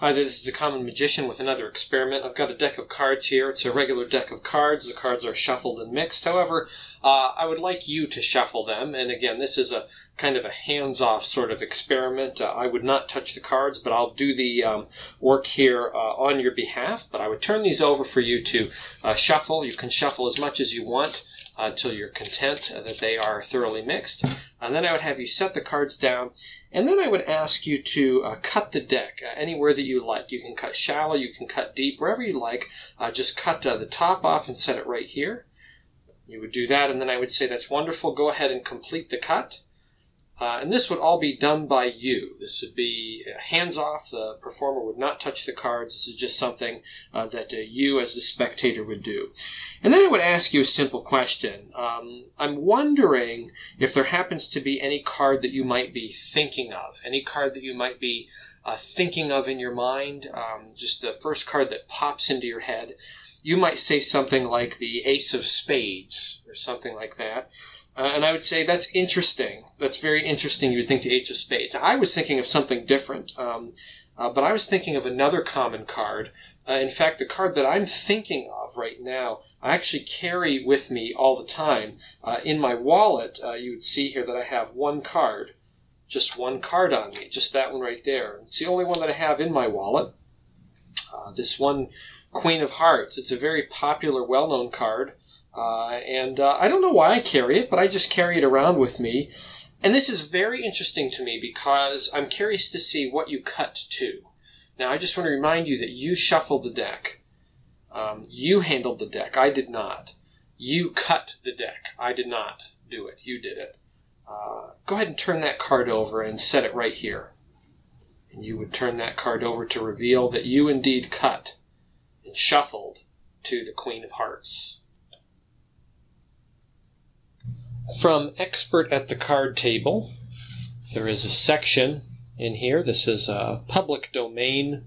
Hi, this is the Common Magician with another experiment. I've got a deck of cards here. It's a regular deck of cards. The cards are shuffled and mixed. However, uh, I would like you to shuffle them. And again, this is a kind of a hands-off sort of experiment. Uh, I would not touch the cards, but I'll do the um, work here uh, on your behalf. But I would turn these over for you to uh, shuffle. You can shuffle as much as you want until you're content that they are thoroughly mixed. And then I would have you set the cards down, and then I would ask you to uh, cut the deck uh, anywhere that you like. You can cut shallow, you can cut deep, wherever you like. Uh, just cut uh, the top off and set it right here. You would do that, and then I would say, That's wonderful. Go ahead and complete the cut. Uh, and this would all be done by you. This would be uh, hands off. The performer would not touch the cards. This is just something uh, that uh, you, as the spectator, would do. And then I would ask you a simple question. Um, I'm wondering if there happens to be any card that you might be thinking of, any card that you might be uh, thinking of in your mind, um, just the first card that pops into your head. You might say something like the Ace of Spades or something like that. Uh, and I would say that's interesting. That's very interesting. You would think the Ace of Spades. I was thinking of something different, um, uh, but I was thinking of another common card. Uh, in fact, the card that I'm thinking of right now, I actually carry with me all the time. Uh, in my wallet, uh, you would see here that I have one card, just one card on me, just that one right there. It's the only one that I have in my wallet. Uh, this one, Queen of Hearts. It's a very popular, well-known card. Uh, and uh, I don't know why I carry it, but I just carry it around with me. And this is very interesting to me because I'm curious to see what you cut to. Now, I just want to remind you that you shuffled the deck. Um, you handled the deck. I did not. You cut the deck. I did not do it. You did it. Uh, go ahead and turn that card over and set it right here. And you would turn that card over to reveal that you indeed cut and shuffled to the Queen of Hearts. From Expert at the Card Table, there is a section in here. This is a public domain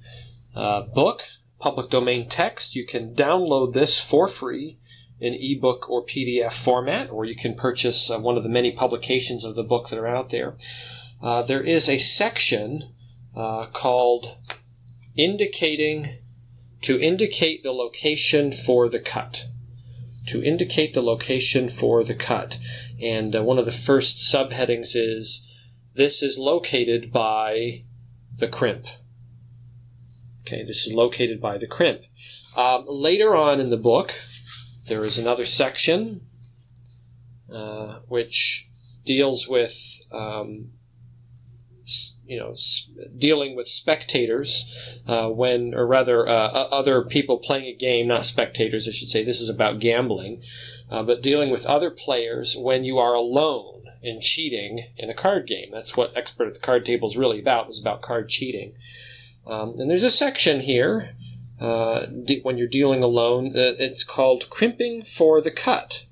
uh, book, public domain text. You can download this for free in ebook or PDF format, or you can purchase uh, one of the many publications of the book that are out there. Uh, there is a section uh, called indicating to indicate the location for the cut. To indicate the location for the cut. And uh, one of the first subheadings is this is located by the crimp. Okay, this is located by the crimp. Um, later on in the book, there is another section uh, which deals with um, you know dealing with spectators uh, when or rather uh, other people playing a game not spectators i should say this is about gambling uh, but dealing with other players when you are alone and cheating in a card game. That's what Expert at the Card Table is really about, is about card cheating. Um, and there's a section here uh, de- when you're dealing alone. Uh, it's called Crimping for the Cut.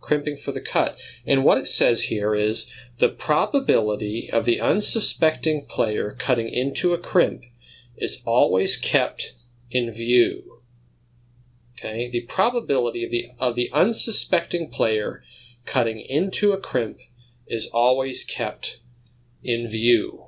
Crimping for the cut. And what it says here is the probability of the unsuspecting player cutting into a crimp is always kept in view. Okay, the probability of the of the unsuspecting player cutting into a crimp is always kept in view.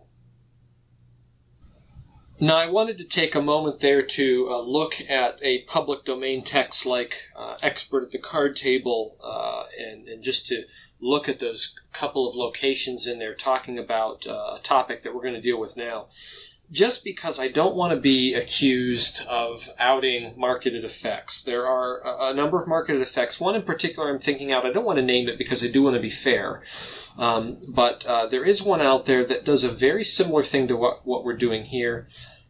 Now, I wanted to take a moment there to uh, look at a public domain text like uh, Expert at the Card Table uh, and, and, just to look at those couple of locations in there talking about uh, a topic that we're going to deal with now just because I don't want to be accused of outing marketed effects. There are a, number of marketed effects. One in particular I'm thinking out. I don't want to name it because I do want to be fair. Um, but uh, there is one out there that does a very similar thing to what, what we're doing here.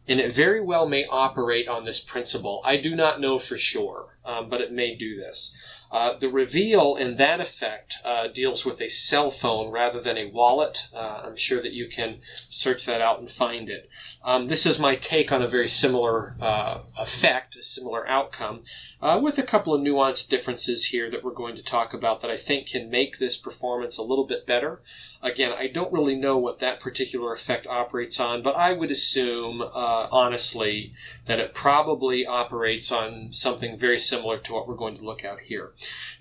And it very well may operate on this principle. I do not know for sure, um, but it may do this. Uh, the reveal in that effect uh, deals with a cell phone rather than a wallet. Uh, I'm sure that you can search that out and find it. Um, this is my take on a very similar uh, effect, a similar outcome, uh, with a couple of nuanced differences here that we're going to talk about that I think can make this performance a little bit better. Again, I don't really know what that particular effect operates on, but I would assume, uh, honestly, that it probably operates on something very similar to what we're going to look at here.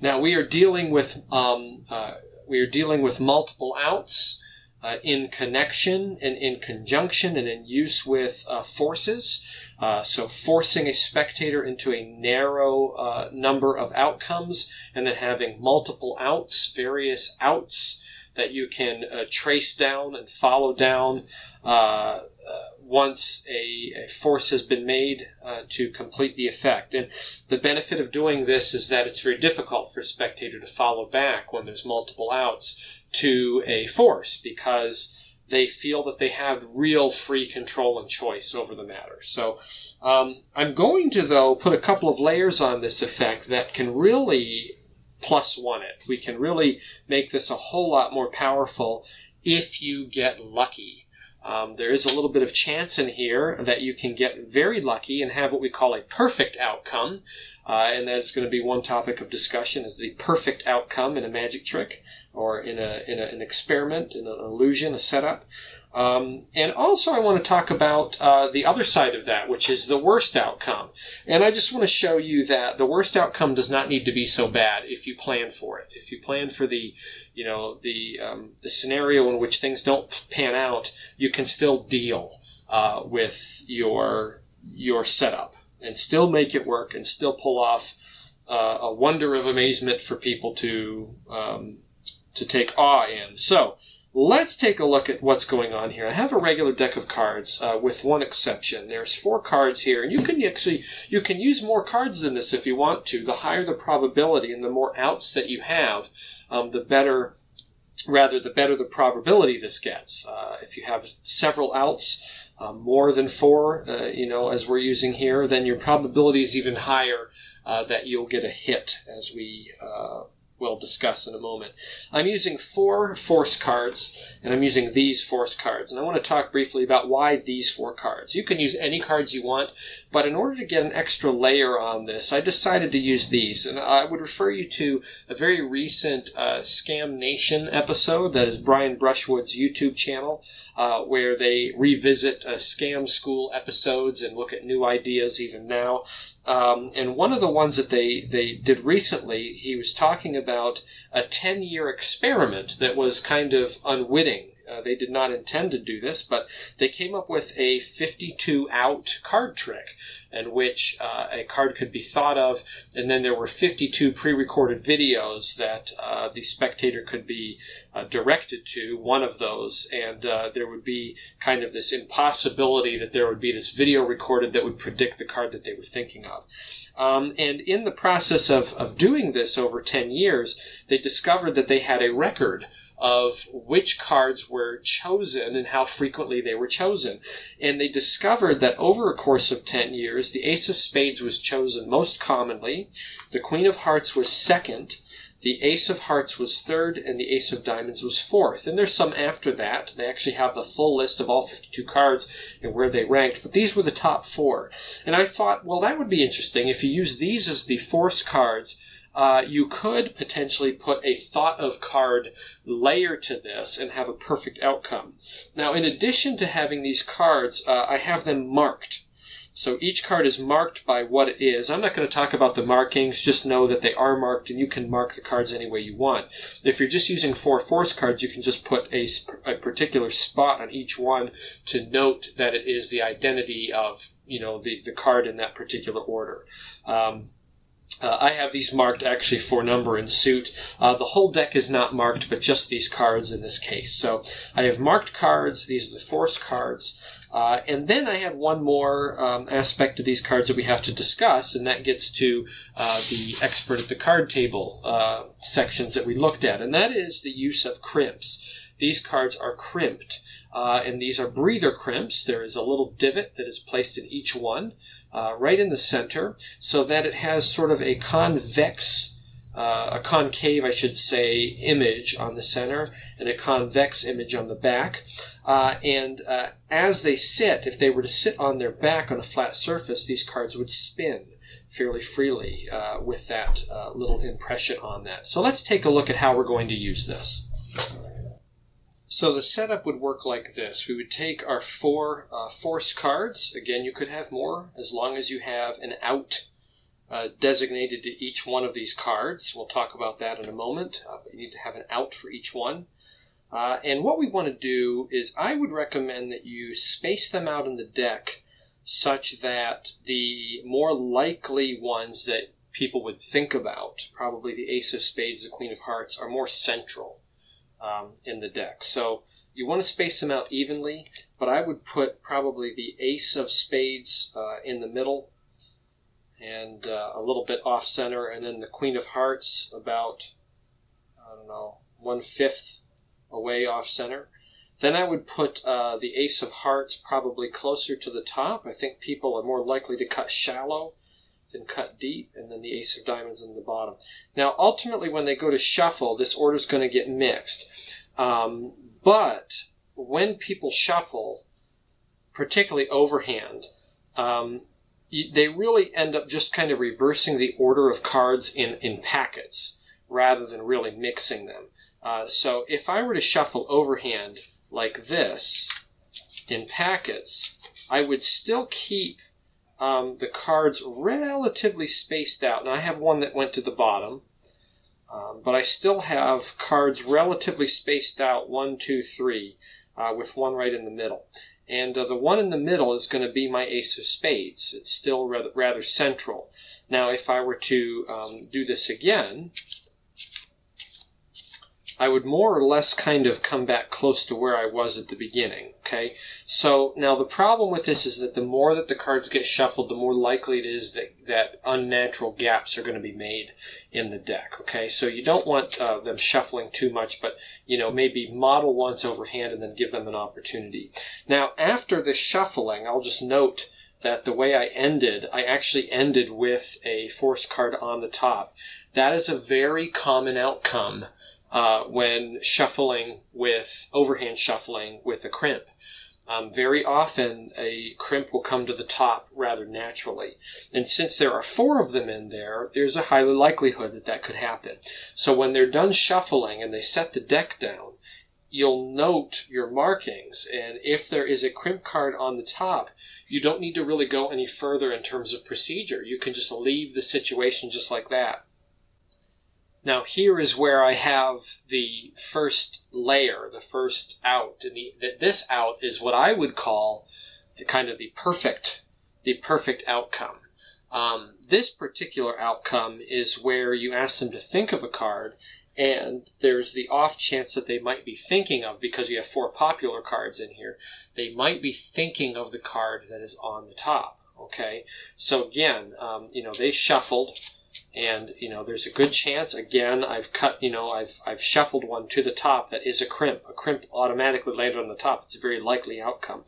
Now, we are dealing with um, uh, we are dealing with multiple outs. uh, in connection and in conjunction and in use with uh, forces. Uh, so, forcing a spectator into a narrow uh, number of outcomes and then having multiple outs, various outs that you can uh, trace down and follow down once a, a, force has been made uh, to complete the effect. And the benefit of doing this is that it's very difficult for a spectator to follow back when there's multiple outs to a force because they feel that they have real free control and choice over the matter. So um, I'm going to, though, put a couple of layers on this effect that can really plus one it. We can really make this a whole lot more powerful if you get lucky. Um, there is a little bit of chance in here that you can get very lucky and have what we call a perfect outcome, uh, and that's going to be one topic of discussion: is the perfect outcome in a magic trick or in, a, in a, an experiment, in an illusion, a setup. Um, and also, I want to talk about uh, the other side of that, which is the worst outcome. And I just want to show you that the worst outcome does not need to be so bad if you plan for it. If you plan for the, you know, the um, the scenario in which things don't pan out, you can still deal uh, with your your setup and still make it work and still pull off uh, a wonder of amazement for people to um, to take awe in. So let's take a look at what's going on here. I have a regular deck of cards uh, with one exception. There's four cards here, and you can actually you can use more cards than this if you want to. The higher the probability and the more outs that you have, um, the better. Rather, the better the probability this gets. Uh, if you have several outs, uh, more than four, uh, you know, as we're using here, then your probability is even higher uh, that you'll get a hit, as we uh, we'll discuss in a moment. I'm using four force cards, and I'm using these force cards. And I want to talk briefly about why these four cards. You can use any cards you want, but in order to get an extra layer on this, I decided to use these. And I would refer you to a very recent uh, Scam Nation episode, that is Brian Brushwood's YouTube channel, uh, where they revisit uh, Scam School episodes and look at new ideas even now. Um, and one of the ones that they, they did recently, he was talking about a 10 year experiment that was kind of unwitting. Uh, they did not intend to do this, but they came up with a 52 out card trick in which uh, a card could be thought of, and then there were 52 pre recorded videos that uh, the spectator could be uh, directed to, one of those, and uh, there would be kind of this impossibility that there would be this video recorded that would predict the card that they were thinking of. Um, and in the process of, of doing this over 10 years, they discovered that they had a record of which cards were chosen and how frequently they were chosen. And they discovered that over a course of 10 years, the Ace of Spades was chosen most commonly, the Queen of Hearts was second, the Ace of Hearts was third, and the Ace of Diamonds was fourth. And there's some after that. They actually have the full list of all 52 cards and where they ranked, but these were the top four. And I thought, well, that would be interesting if you use these as the force cards uh, you could potentially put a thought of card layer to this and have a perfect outcome. Now, in addition to having these cards, uh, I have them marked. So each card is marked by what it is. I'm not going to talk about the markings, just know that they are marked and you can mark the cards any way you want. If you're just using four force cards, you can just put a, a particular spot on each one to note that it is the identity of, you know, the, the card in that particular order. Um, uh, I have these marked actually for number and suit. Uh, the whole deck is not marked, but just these cards in this case. So I have marked cards. These are the force cards. Uh, and then I have one more um, aspect of these cards that we have to discuss, and that gets to uh, the expert at the card table uh, sections that we looked at, and that is the use of crimps. These cards are crimped, uh, and these are breather crimps. There is a little divot that is placed in each one uh, right in the center so that it has sort of a convex, uh, a concave, I should say, image on the center and a convex image on the back. Uh, and uh, as they sit, if they were to sit on their back on a flat surface, these cards would spin fairly freely uh, with that uh, little impression on that. So let's take a look at how we're going to use this. So the setup would work like this. We would take our four uh, force cards. Again, you could have more as long as you have an out uh, designated to each one of these cards. We'll talk about that in a moment, uh, but you need to have an out for each one. Uh, and what we want to do is I would recommend that you space them out in the deck such that the more likely ones that people would think about, probably the Ace of Spades, the Queen of Hearts, are more central um, in the deck. So you want to space them out evenly, but I would put probably the Ace of Spades uh, in the middle and uh, a little bit off center, and then the Queen of Hearts about, I don't know, one fifth away off center. Then I would put uh, the Ace of Hearts probably closer to the top. I think people are more likely to cut shallow than cut deep, and then the Ace of Diamonds in the bottom. Now, ultimately, when they go to shuffle, this order is going to get mixed. Um, but when people shuffle, particularly overhand, um, they really end up just kind of reversing the order of cards in, in packets rather than really mixing them. Uh, so if I were to shuffle overhand like this in packets, I would still keep um, the cards relatively spaced out. Now I have one that went to the bottom, um, but I still have cards relatively spaced out one, two, three, uh, with one right in the middle. And uh, the one in the middle is going to be my ace of spades. It's still rather, rather central. Now, if I were to um, do this again, I would more or less kind of come back close to where I was at the beginning. Okay, so now the problem with this is that the more that the cards get shuffled, the more likely it is that, that unnatural gaps are going to be made in the deck. Okay, so you don't want uh, them shuffling too much, but you know maybe model once overhand and then give them an opportunity. Now after the shuffling, I'll just note that the way I ended, I actually ended with a force card on the top. That is a very common outcome uh, when shuffling with overhand shuffling with a crimp. Um, very often, a crimp will come to the top rather naturally. And since there are four of them in there, there's a high likelihood that that could happen. So when they're done shuffling and they set the deck down, you'll note your markings. And if there is a crimp card on the top, you don't need to really go any further in terms of procedure. You can just leave the situation just like that. Now here is where I have the first layer, the first out, and the, this out is what I would call the kind of the perfect, the perfect outcome. Um, this particular outcome is where you ask them to think of a card, and there's the off chance that they might be thinking of because you have four popular cards in here. They might be thinking of the card that is on the top. Okay, so again, um, you know, they shuffled and you know there's a good chance again I've cut you know I've I've shuffled one to the top that is a crimp. A crimp automatically landed on the top. It's a very likely outcome.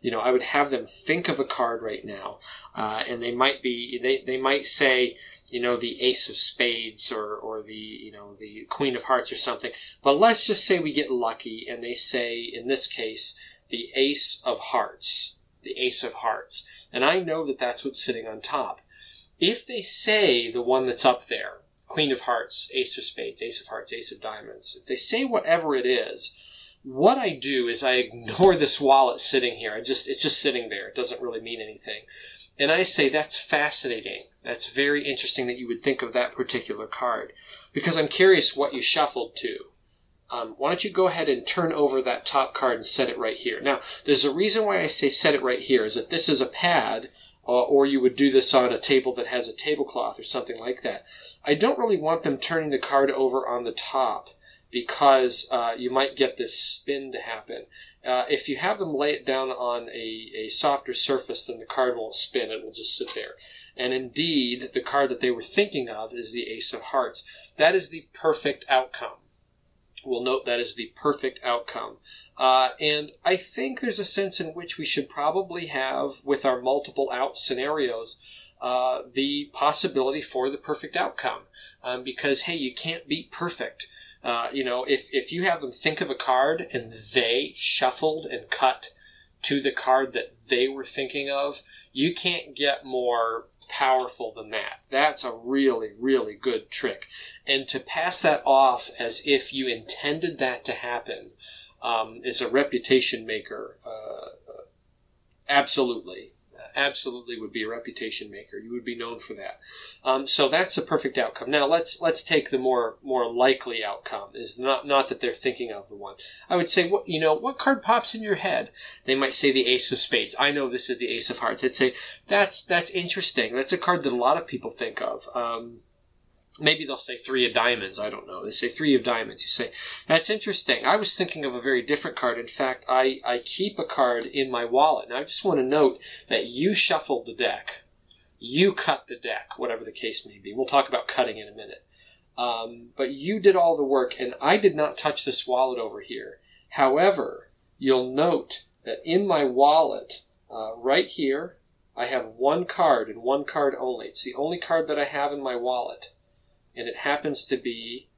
You know I would have them think of a card right now uh, and they might be they, they might say you know the ace of spades or or the you know the queen of hearts or something. But let's just say we get lucky and they say in this case the ace of hearts the ace of hearts. And I know that that's what's sitting on top if they say the one that's up there, Queen of Hearts, Ace of Spades, Ace of Hearts, Ace of Diamonds, if they say whatever it is, what I do is I ignore this wallet sitting here. I just it's just sitting there. It doesn't really mean anything. And I say that's fascinating. That's very interesting that you would think of that particular card. Because I'm curious what you shuffled to. Um, why don't you go ahead and turn over that top card and set it right here. Now, there's a reason why I say set it right here is that this is a pad uh, or you would do this on a table that has a tablecloth or something like that. I don't really want them turning the card over on the top because uh, you might get this spin to happen. Uh, if you have them lay it down on a, a softer surface, then the card won't spin, it will just sit there. And indeed, the card that they were thinking of is the Ace of Hearts. That is the perfect outcome. We'll note that is the perfect outcome. Uh, and I think there's a sense in which we should probably have, with our multiple out scenarios, uh, the possibility for the perfect outcome. Um, because, hey, you can't beat perfect. Uh, you know, if, if you have them think of a card and they shuffled and cut to the card that they were thinking of, you can't get more powerful than that. That's a really, really good trick. And to pass that off as if you intended that to happen um, is a reputation maker. Uh, absolutely, absolutely would be a reputation maker. You would be known for that. Um, so that's a perfect outcome. Now let's let's take the more more likely outcome. Is not not that they're thinking of the one. I would say what you know what card pops in your head. They might say the Ace of Spades. I know this is the Ace of Hearts. I'd say that's that's interesting. That's a card that a lot of people think of. Um, maybe they'll say three of diamonds. I don't know. They say three of diamonds. You say, that's interesting. I was thinking of a very different card. In fact, I, I keep a card in my wallet. Now, I just want to note that you shuffled the deck. You cut the deck, whatever the case may be. We'll talk about cutting in a minute. Um, but you did all the work, and I did not touch this wallet over here. However, you'll note that in my wallet, uh, right here, I have one card and one card only. It's the only card that I have in my wallet and it happens to be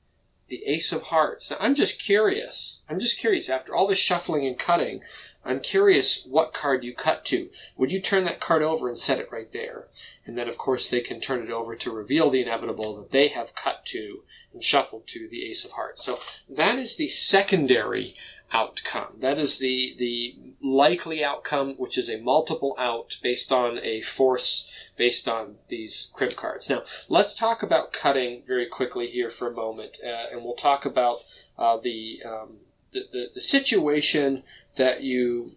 the Ace of Hearts. Now, I'm just curious. I'm just curious. After all this shuffling and cutting, I'm curious what card you cut to. Would you turn that card over and set it right there? And then, of course, they can turn it over to reveal the inevitable that they have cut to and shuffled to the Ace of Hearts. So that is the secondary outcome. That is the the likely outcome, which is a multiple out based on a force based on these crimp cards. Now, let's talk about cutting very quickly here for a moment, uh, and we'll talk about uh, the, um, the, the the situation that you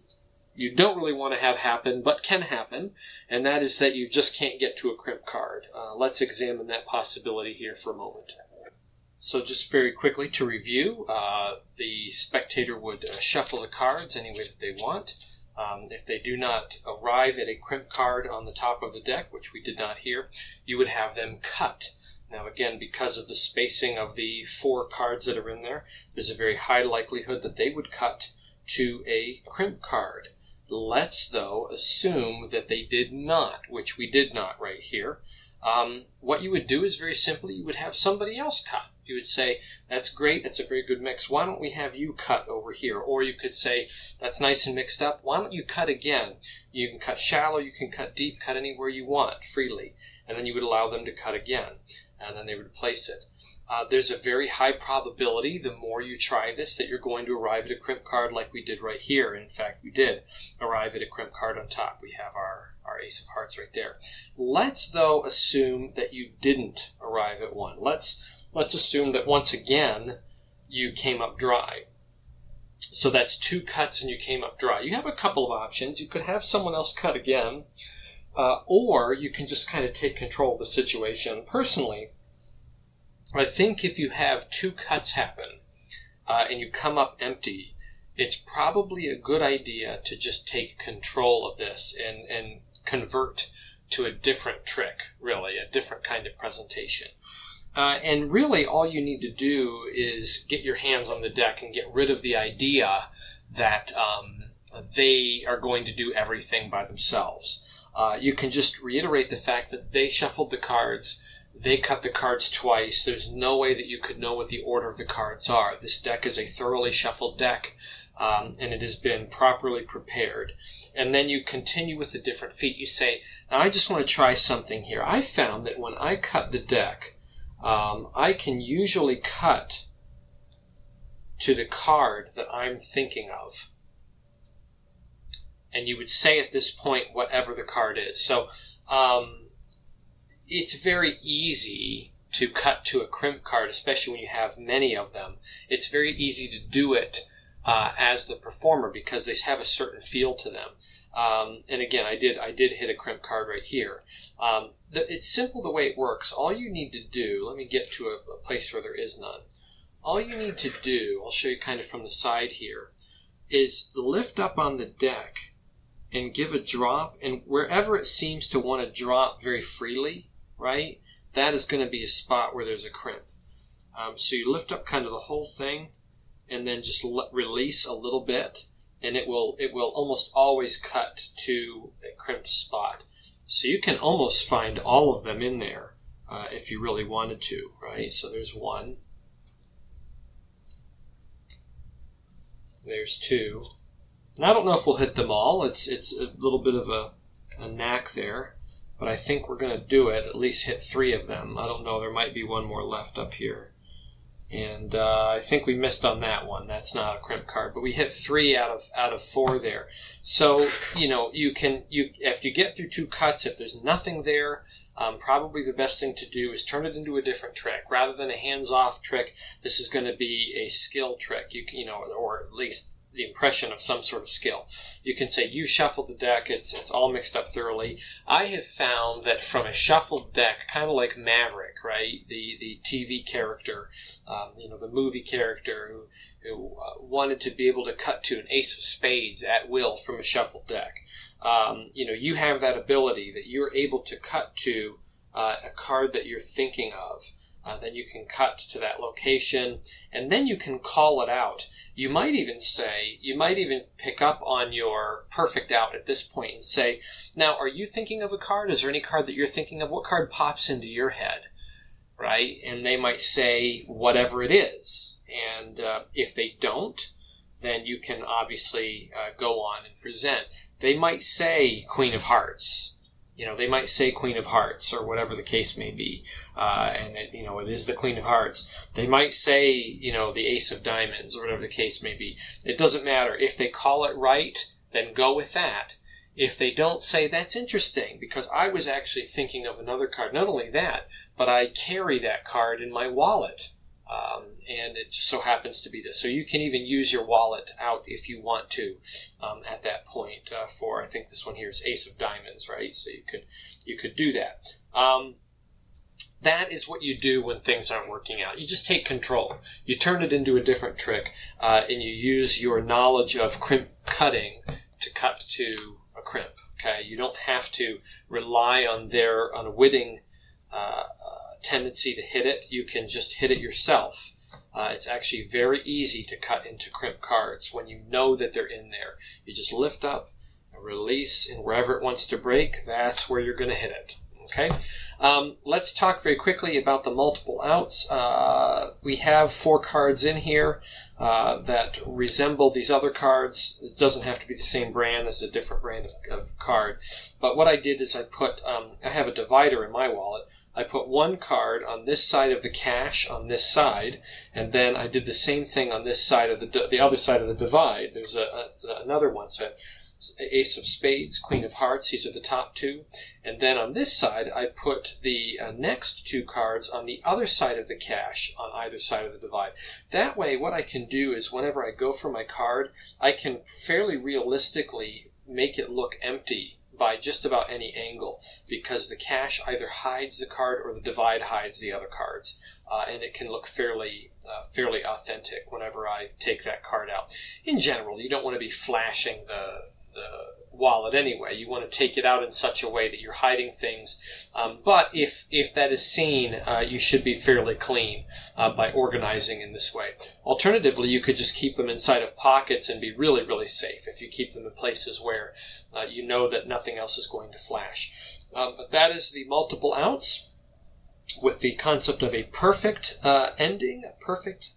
you don't really want to have happen, but can happen, and that is that you just can't get to a crimp card. Uh, let's examine that possibility here for a moment. So just very quickly to review, uh, the spectator would uh, shuffle the cards any way that they want. Um, if they do not arrive at a crimp card on the top of the deck, which we did not here, you would have them cut. Now again, because of the spacing of the four cards that are in there, there's a very high likelihood that they would cut to a crimp card. Let's, though, assume that they did not, which we did not right here. Um, what you would do is very simply, you would have somebody else cut you would say, that's great, that's a very good mix. Why don't we have you cut over here? Or you could say, that's nice and mixed up. Why don't you cut again? You can cut shallow, you can cut deep, cut anywhere you want freely. And then you would allow them to cut again. And then they would place it. Uh, there's a very high probability, the more you try this, that you're going to arrive at a crimp card like we did right here. In fact, we did arrive at a crimp card on top. We have our, our ace of hearts right there. Let's, though, assume that you didn't arrive at one. Let's let's assume that once again you came up dry. So that's two cuts and you came up dry. You have a couple of options. You could have someone else cut again, uh, or you can just kind of take control of the situation. Personally, I think if you have two cuts happen uh, and you come up empty, it's probably a good idea to just take control of this and, and convert to a different trick, really, a different kind of presentation. Uh, and really, all you need to do is get your hands on the deck and get rid of the idea that um, they are going to do everything by themselves. Uh, you can just reiterate the fact that they shuffled the cards, they cut the cards twice. There's no way that you could know what the order of the cards are. This deck is a thoroughly shuffled deck, um, and it has been properly prepared. And then you continue with the different feat. You say, Now I just want to try something here. I found that when I cut the deck, um, I can usually cut to the card that I'm thinking of. And you would say at this point whatever the card is. So um, it's very easy to cut to a crimp card, especially when you have many of them. It's very easy to do it uh, as the performer because they have a certain feel to them. Um, and again, I did I did hit a crimp card right here. Um, the, it's simple the way it works. All you need to do, let me get to a, a place where there is none. All you need to do, I'll show you kind of from the side here, is lift up on the deck and give a drop, and wherever it seems to want to drop very freely, right, that is going to be a spot where there's a crimp. Um, so you lift up kind of the whole thing, and then just let, release a little bit, and it will it will almost always cut to a crimped spot. So you can almost find all of them in there uh, if you really wanted to, right? So there's one. There's two. And I don't know if we'll hit them all. It's it's a little bit of a, a knack there, but I think we're going to do it. At least hit three of them. I don't know. There might be one more left up here. And uh, I think we missed on that one. That's not a crimp card, but we hit three out of out of four there. So you know you can you if you get through two cuts, if there's nothing there, um, probably the best thing to do is turn it into a different trick rather than a hands-off trick. This is going to be a skill trick. You you know, or at least the impression of some sort of skill. You can say you shuffled the deck; it's it's all mixed up thoroughly. I have found that from a shuffled deck, kind of like Maverick, right? The the TV character, um, you know, the movie character who who uh, wanted to be able to cut to an ace of spades at will from a shuffled deck. Um, you know, you have that ability that you're able to cut to uh, a card that you're thinking of. Uh, then you can cut to that location, and then you can call it out. You might even say, you might even pick up on your perfect out at this point and say, now, are you thinking of a card? Is there any card that you're thinking of? What card pops into your head? Right? And they might say whatever it is. And uh, if they don't, then you can obviously uh, go on and present. They might say Queen of Hearts you know, they might say Queen of Hearts or whatever the case may be, uh, and it, you know it is the Queen of Hearts. They might say you know the Ace of Diamonds or whatever the case may be. It doesn't matter if they call it right, then go with that. If they don't say that's interesting because I was actually thinking of another card. Not only that, but I carry that card in my wallet. Um, and it just so happens to be this. So you can even use your wallet out if you want to um, at that point. Uh, for I think this one here is Ace of Diamonds, right? So you could you could do that. Um, that is what you do when things aren't working out. You just take control. You turn it into a different trick, uh, and you use your knowledge of crimp cutting to cut to a crimp. Okay, you don't have to rely on their unwitting uh, tendency to hit it, you can just hit it yourself. Uh, it's actually very easy to cut into crimp cards when you know that they're in there. You just lift up, release, and wherever it wants to break, that's where you're going to hit it. Okay. Um, let's talk very quickly about the multiple outs. Uh, we have four cards in here uh, that resemble these other cards. It doesn't have to be the same brand. Is a different brand of, of card. But what I did is I put, um, I have a divider in my wallet. I put one card on this side of the cash on this side, and then I did the same thing on this side of the the other side of the divide. There's a, a another one, so Ace of Spades, Queen of Hearts. These are the top two, and then on this side I put the uh, next two cards on the other side of the cash on either side of the divide. That way, what I can do is whenever I go for my card, I can fairly realistically make it look empty by just about any angle because the cash either hides the card or the divide hides the other cards, uh, and it can look fairly uh, fairly authentic whenever I take that card out. In general, you don't want to be flashing the the wallet anyway. You want to take it out in such a way that you're hiding things. Um, but if if that is seen, uh, you should be fairly clean uh, by organizing in this way. Alternatively, you could just keep them inside of pockets and be really really safe if you keep them in places where uh, you know that nothing else is going to flash. Um, but that is the multiple outs with the concept of a perfect uh, ending, a perfect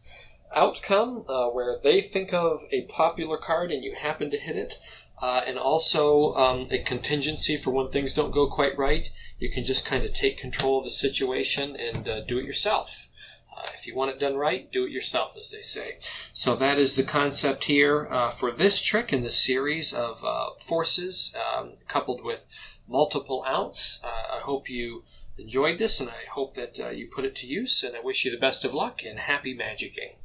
outcome uh, where they think of a popular card and you happen to hit it uh, and also um, a contingency for when things don't go quite right. You can just kind of take control of the situation and uh, do it yourself. Uh, if you want it done right, do it yourself, as they say. So that is the concept here uh, for this trick in this series of uh, forces um, coupled with multiple outs. Uh, I hope you enjoyed this, and I hope that you put it to use. And I wish you the best of luck and happy magicking.